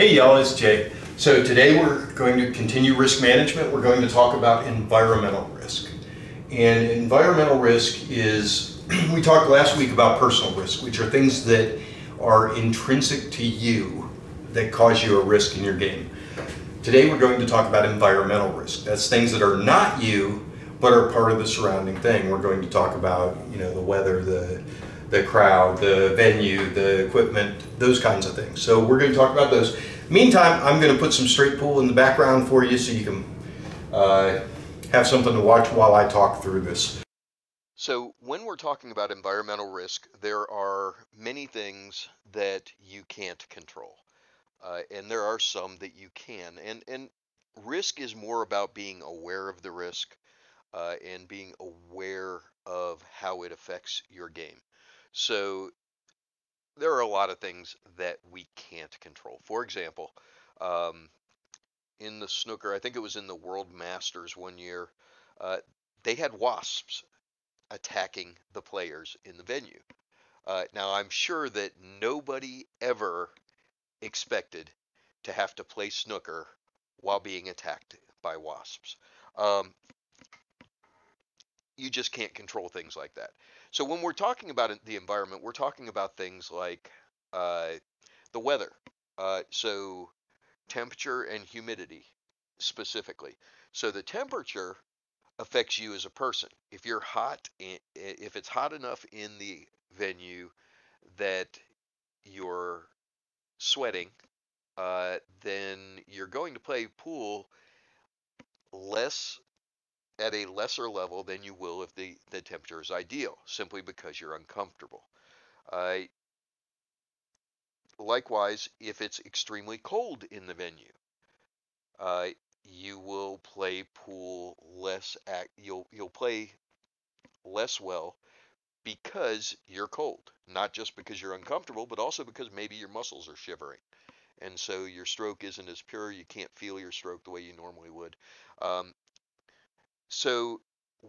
Hey y'all, it's Jay. So today we're going to continue risk management. We're going to talk about environmental risk. And environmental risk is, we talked last week about personal risk, which are things that are intrinsic to you that cause you a risk in your game. Today we're going to talk about environmental risk. That's things that are not you, but are part of the surrounding thing. We're going to talk about, you know, the weather, the the crowd, the venue, the equipment, those kinds of things. So we're going to talk about those. Meantime, I'm going to put some straight pool in the background for you so you can uh, have something to watch while I talk through this. So when we're talking about environmental risk, there are many things that you can't control. Uh, and there are some that you can. And, and risk is more about being aware of the risk uh, and being aware of how it affects your game. So there are a lot of things that we can't control. For example, um, in the snooker, I think it was in the World Masters one year, uh, they had wasps attacking the players in the venue. Uh, now, I'm sure that nobody ever expected to have to play snooker while being attacked by wasps. Um, you just can't control things like that. So when we're talking about the environment, we're talking about things like uh, the weather. Uh, so temperature and humidity specifically. So the temperature affects you as a person. If you're hot, if it's hot enough in the venue that you're sweating, uh, then you're going to play pool less at a lesser level than you will if the, the temperature is ideal, simply because you're uncomfortable. Uh, likewise, if it's extremely cold in the venue, uh, you will play pool less. At, you'll you'll play less well because you're cold, not just because you're uncomfortable, but also because maybe your muscles are shivering. And so your stroke isn't as pure. You can't feel your stroke the way you normally would. Um, so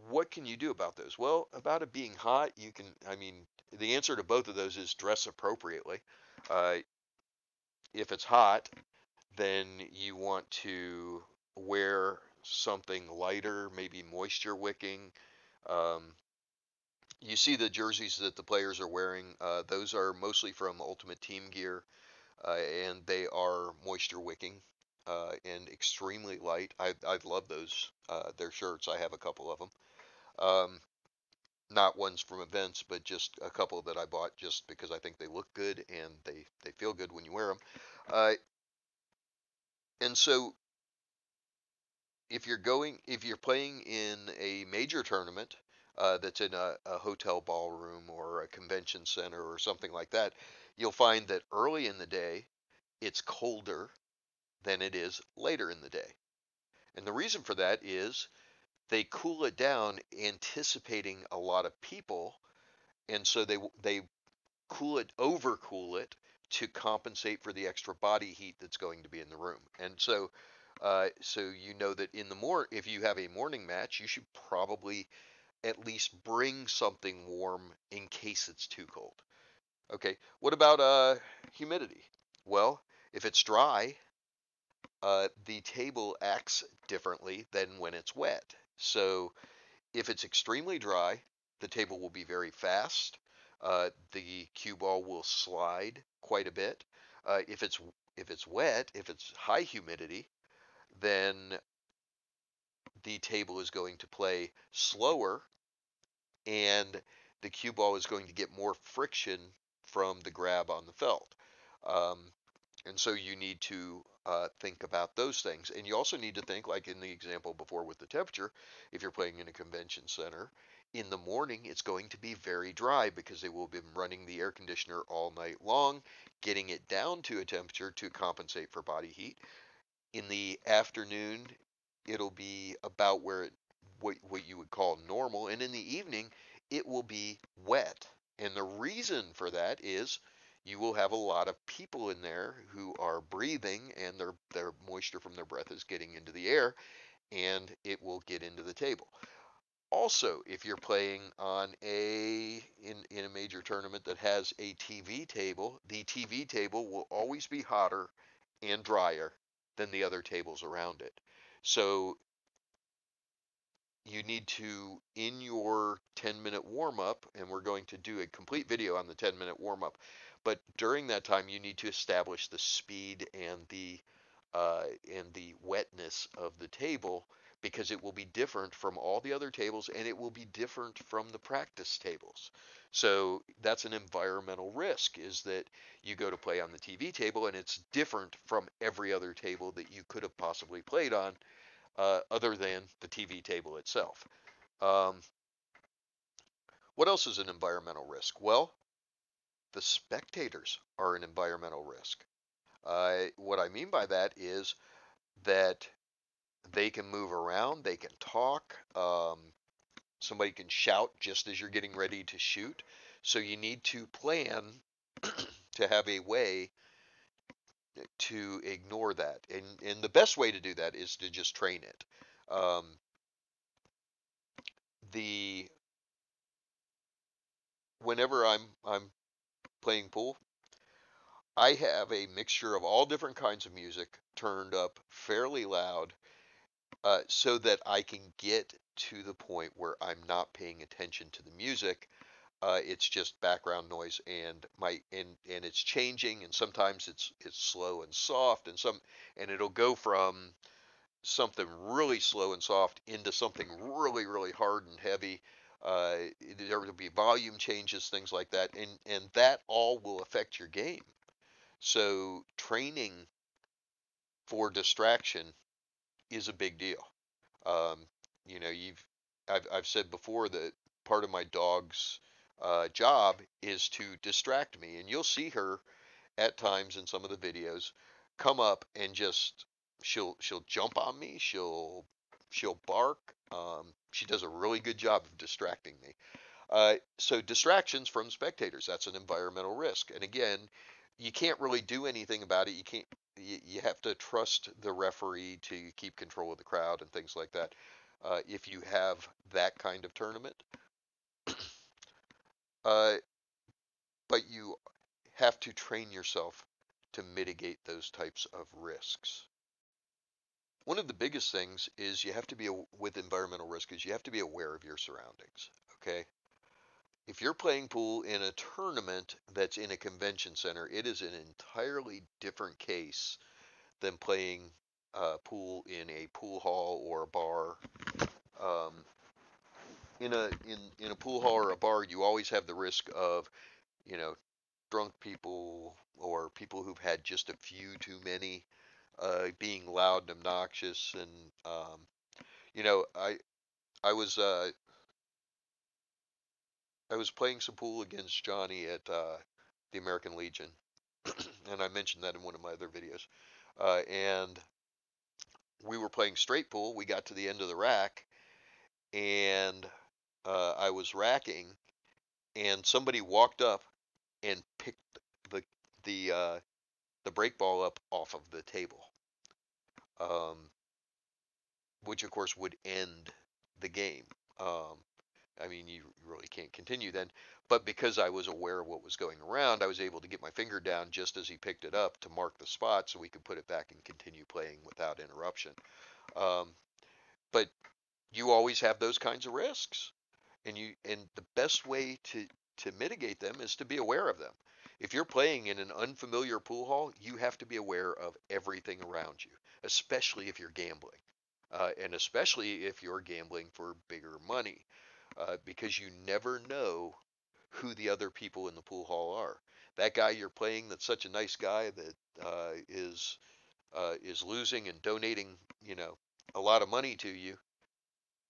what can you do about those? Well, about it being hot, you can, I mean, the answer to both of those is dress appropriately. Uh, if it's hot, then you want to wear something lighter, maybe moisture wicking. Um, you see the jerseys that the players are wearing, uh, those are mostly from Ultimate Team Gear, uh, and they are moisture wicking uh, and extremely light. I I love those uh, their shirts. I have a couple of them. Um, not ones from events, but just a couple that I bought just because I think they look good and they they feel good when you wear them. Uh, and so if you're going if you're playing in a major tournament uh, that's in a, a, hotel ballroom or a convention center or something like that, you'll find that early in the day it's colder than it is later in the day. And the reason for that is they cool it down anticipating a lot of people and so they they cool it overcool it to compensate for the extra body heat that's going to be in the room. And so uh, so you know that in the more if you have a morning match, you should probably at least bring something warm in case it's too cold. Okay, what about uh, humidity? Well, if it's dry, uh, the table acts differently than when it's wet. So if it's extremely dry, the table will be very fast. Uh, the cue ball will slide quite a bit. Uh, if it's if it's wet, if it's high humidity, then the table is going to play slower, and the cue ball is going to get more friction from the grab on the felt. Um, and so you need to uh, think about those things. And you also need to think, like in the example before with the temperature, if you're playing in a convention center, in the morning it's going to be very dry because they will have been running the air conditioner all night long, getting it down to a temperature to compensate for body heat. In the afternoon, it'll be about where it, what, what you would call normal. And in the evening, it will be wet. And the reason for that is you will have a lot of people in there who are breathing and their their moisture from their breath is getting into the air and it will get into the table. Also, if you're playing on a in, in a major tournament that has a TV table, the TV table will always be hotter and drier than the other tables around it. So you need to, in your 10 minute warm up, and we're going to do a complete video on the 10 minute warm up, but during that time, you need to establish the speed and the uh, and the wetness of the table because it will be different from all the other tables and it will be different from the practice tables. So that's an environmental risk is that you go to play on the TV table and it's different from every other table that you could have possibly played on uh, other than the TV table itself. Um, what else is an environmental risk? Well, the spectators are an environmental risk. Uh, what I mean by that is that they can move around, they can talk, um, somebody can shout just as you're getting ready to shoot. So you need to plan to have a way to ignore that. And, and the best way to do that is to just train it. Um, the whenever I'm I'm playing pool, I have a mixture of all different kinds of music turned up fairly loud uh, so that I can get to the point where I'm not paying attention to the music. Uh, it's just background noise and my and and it's changing and sometimes it's it's slow and soft and some and it'll go from something really slow and soft into something really really hard and heavy uh, there will be volume changes things like that and and that all will affect your game so training for distraction is a big deal. Um, you know, you've I've I've said before that part of my dog's uh, job is to distract me, and you'll see her at times in some of the videos come up and just she'll she'll jump on me, she'll she'll bark. Um, she does a really good job of distracting me. Uh, so distractions from spectators, that's an environmental risk. And again, you can't really do anything about it. You can't. You, have to trust the referee to keep control of the crowd and things like that. Uh, if you have that kind of tournament, uh, but you have to train yourself to mitigate those types of risks. One of the biggest things is you have to be with environmental risk is you have to be aware of your surroundings. Okay, if you're playing pool in a tournament that's in a convention center, it is an entirely different case than playing uh, pool in a pool hall or a bar. Um, in a in in a pool hall or a bar, you always have the risk of, you know, drunk people or people who've had just a few too many, uh, being loud and obnoxious, and um, you know, I I was uh, I was playing some pool against Johnny at uh, the American Legion, and I mentioned that in one of my other videos. Uh, and we were playing straight pool. We got to the end of the rack, and uh, I was racking, and somebody walked up and picked the the uh, the break ball up off of the table, um, which of course would end the game. Um, I mean, you really can't continue then. But because I was aware of what was going around, I was able to get my finger down just as he picked it up to mark the spot so we could put it back and continue playing without interruption. Um, but you always have those kinds of risks. And you and the best way to, to mitigate them is to be aware of them. If you're playing in an unfamiliar pool hall, you have to be aware of everything around you, especially if you're gambling. Uh, and especially if you're gambling for bigger money uh, because you never know who the other people in the pool hall are. That guy you're playing that's such a nice guy that uh, is uh, is losing and donating, you know, a lot of money to you.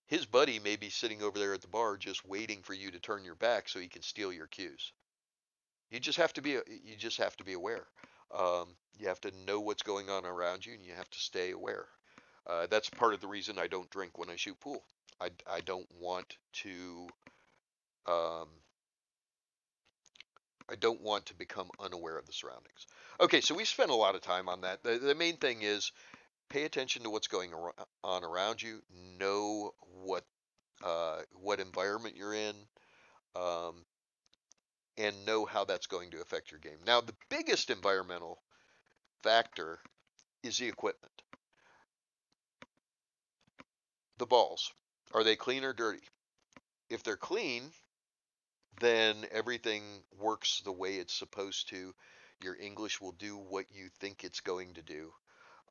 His buddy may be sitting over there at the bar just waiting for you to turn your back so he can steal your cues. You just have to be you just have to be aware. Um, you have to know what's going on around you, and you have to stay aware. Uh, that's part of the reason I don't drink when I shoot pool. I, I don't want to um, I don't want to become unaware of the surroundings. Okay, so we spent a lot of time on that. The, the main thing is pay attention to what's going on around you. Know what uh, what environment you're in, um, and know how that's going to affect your game. Now, the biggest environmental factor is the equipment. The balls, are they clean or dirty? If they're clean, then everything works the way it's supposed to. Your English will do what you think it's going to do.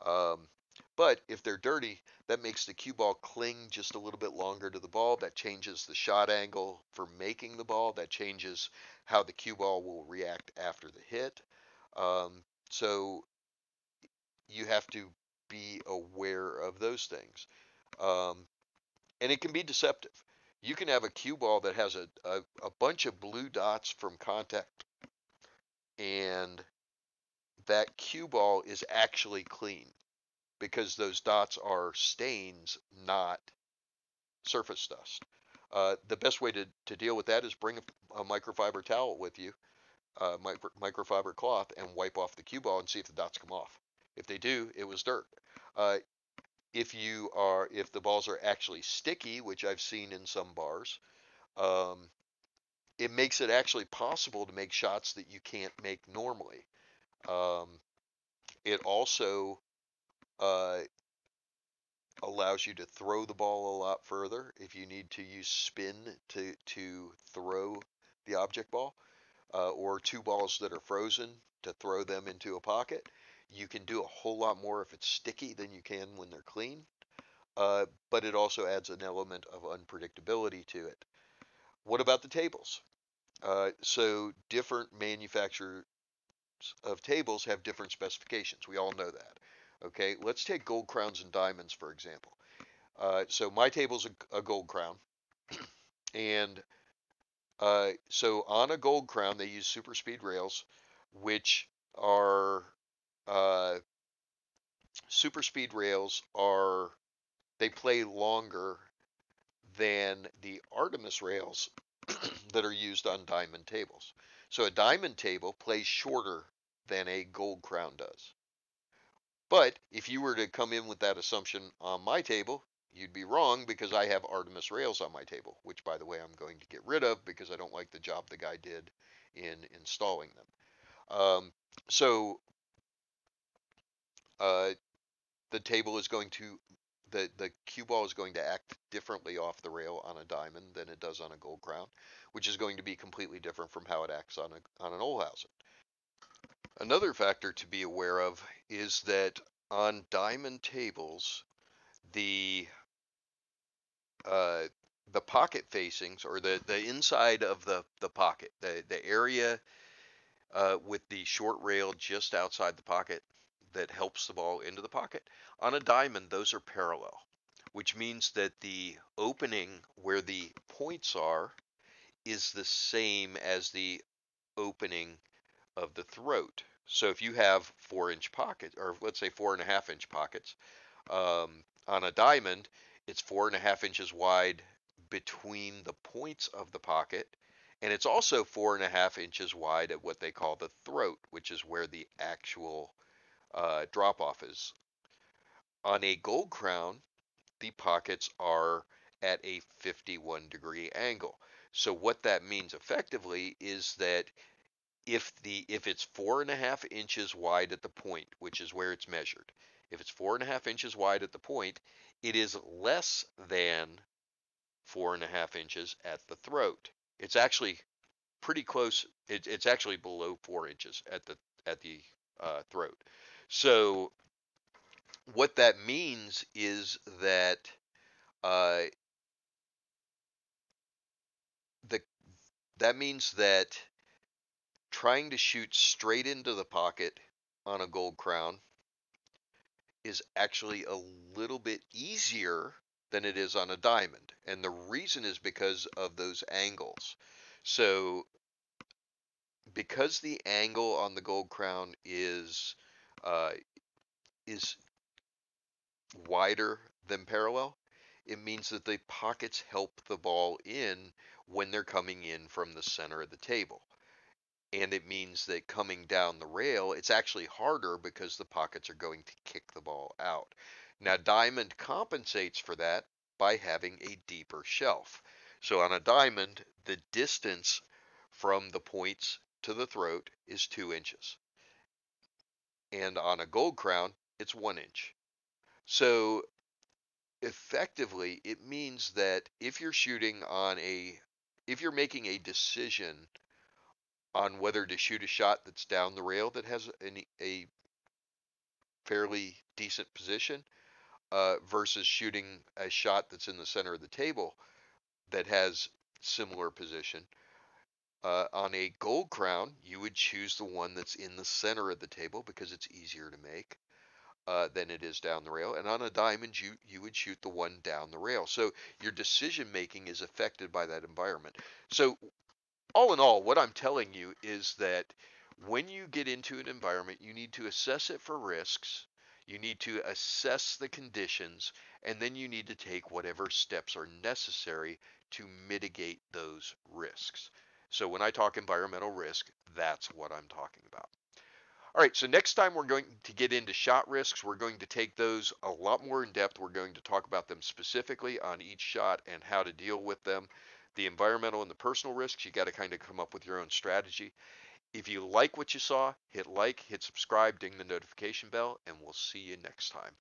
Um, but if they're dirty, that makes the cue ball cling just a little bit longer to the ball. That changes the shot angle for making the ball. That changes how the cue ball will react after the hit. Um, so you have to be aware of those things. Um, and it can be deceptive. You can have a cue ball that has a, a, a bunch of blue dots from contact, and that cue ball is actually clean because those dots are stains, not surface dust. Uh, the best way to, to deal with that is bring a, a microfiber towel with you, uh, micro, microfiber cloth, and wipe off the cue ball and see if the dots come off. If they do, it was dirt. Uh, if you are, if the balls are actually sticky, which I've seen in some bars, um, it makes it actually possible to make shots that you can't make normally. Um, it also uh, allows you to throw the ball a lot further if you need to use spin to to throw the object ball, uh, or two balls that are frozen to throw them into a pocket. You can do a whole lot more if it's sticky than you can when they're clean. Uh, but it also adds an element of unpredictability to it. What about the tables? Uh, so different manufacturers of tables have different specifications. We all know that. Okay, let's take gold crowns and diamonds for example. Uh, so my table's a, a gold crown, and uh, so on a gold crown they use super speed rails, which are uh, super speed rails are they play longer than the Artemis rails that are used on diamond tables. So a diamond table plays shorter than a gold crown does. But if you were to come in with that assumption on my table, you'd be wrong because I have Artemis rails on my table, which by the way I'm going to get rid of because I don't like the job the guy did in installing them. Um, so uh, the table is going to the the cue ball is going to act differently off the rail on a diamond than it does on a gold crown, which is going to be completely different from how it acts on a on an Olhausen. Another factor to be aware of is that on diamond tables, the uh, the pocket facings or the, the inside of the, the pocket, the, the area uh, with the short rail just outside the pocket that helps the ball into the pocket. On a diamond, those are parallel, which means that the opening where the points are is the same as the opening of the throat. So if you have four inch pockets, or let's say four and a half inch pockets, um, on a diamond, it's four and a half inches wide between the points of the pocket, and it's also four and a half inches wide at what they call the throat, which is where the actual uh, drop off is. On a gold crown, the pockets are at a 51 degree angle. So what that means effectively is that if the if it's four and a half inches wide at the point, which is where it's measured, if it's four and a half inches wide at the point, it is less than four and a half inches at the throat. It's actually pretty close. It, it's actually below four inches at the at the uh, throat. So what that means is that uh, the that means that trying to shoot straight into the pocket on a gold crown is actually a little bit easier than it is on a diamond. And the reason is because of those angles. So because the angle on the gold crown is uh, is wider than parallel, it means that the pockets help the ball in when they're coming in from the center of the table and it means that coming down the rail, it's actually harder because the pockets are going to kick the ball out. Now, diamond compensates for that by having a deeper shelf. So on a diamond, the distance from the points to the throat is two inches. And on a gold crown, it's one inch. So effectively, it means that if you're shooting on a, if you're making a decision on whether to shoot a shot that's down the rail that has a fairly decent position uh, versus shooting a shot that's in the center of the table that has similar position. Uh, on a gold crown, you would choose the one that's in the center of the table because it's easier to make uh, than it is down the rail. And on a diamond, you you would shoot the one down the rail. So your decision making is affected by that environment. So all in all, what I'm telling you is that when you get into an environment, you need to assess it for risks. You need to assess the conditions, and then you need to take whatever steps are necessary to mitigate those risks. So when I talk environmental risk, that's what I'm talking about. All right, so next time we're going to get into shot risks. We're going to take those a lot more in depth. We're going to talk about them specifically on each shot and how to deal with them. The environmental and the personal risks, you got to kind of come up with your own strategy. If you like what you saw, hit like, hit subscribe, ding the notification bell, and we'll see you next time.